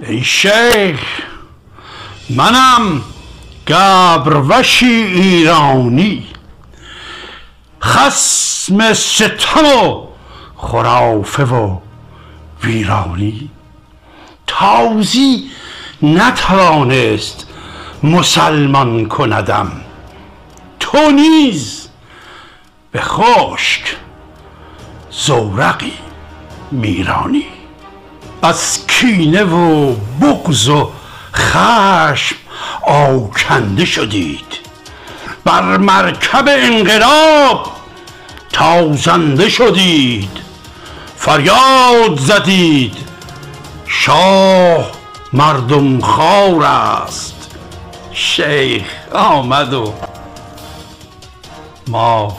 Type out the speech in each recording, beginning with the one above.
ای شیخ منم گبروشی ایرانی. خصم ستم و خرافه و ویرانی. تازی نتوانست مسلمان کندم. تو نیز به خشک زورقی میرانی. از کینه و بغض و خشم آکنده شدید. بر مرکب انقلاب تازنده شدید. فریاد زدید. شاه مردم خوار است. شیخ آمد و ما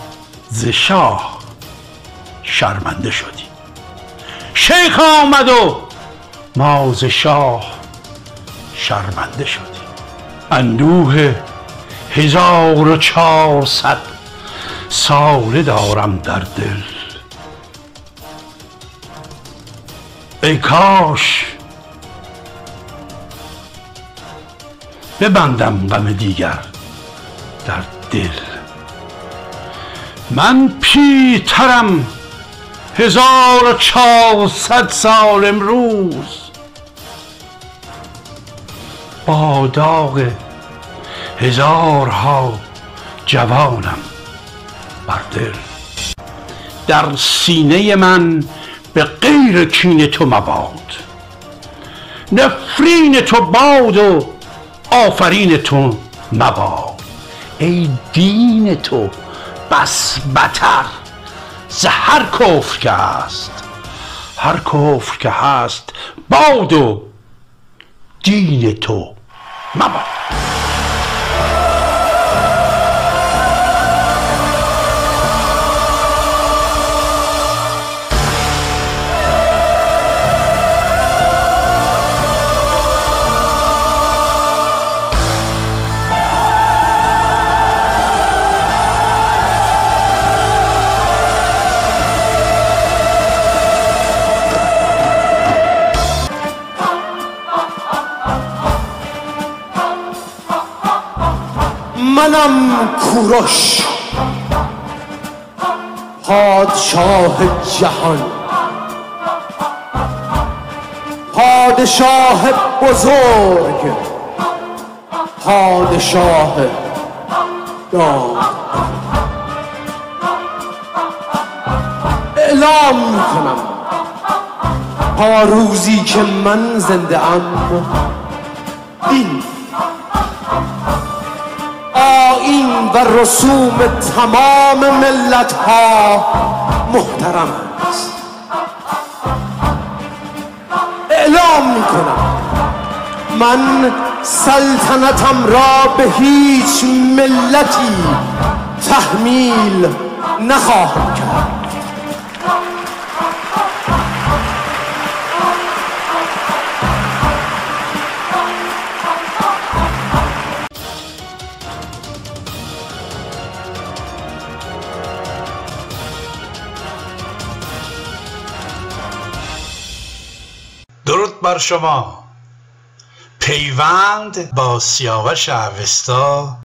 ز شاه شرمنده شدیم شیخ آمد و ما ز شاه شرمنده شدیم اندوه هزار و چهارصد ساله دارم در دل. ای کاش ببندم غم دیگر در دل. من پیرترم هزار و چهارصد سال امروز با داغ هزارها جوانم بر دل. در سینه من به غیر کین تو مباد. نفرین تو باد و آفرین تو مباد. ای دین تو بس بتر. ز هر کفر که هست. هر کفر که هست باد و دین تو. مباد. منم کوروش. پادشاه جهان. پادشاه بزرگ. پادشاه داد اعلام می‌کنم. تا روزی که من زنده ام دین و رسوم تمام ملت ها محترم است. اعلام می کنم من سلطنتم را به هیچ ملتی تحمیل نخواهم کرد. درود بر شما. پیوند با سیاوش اوستا.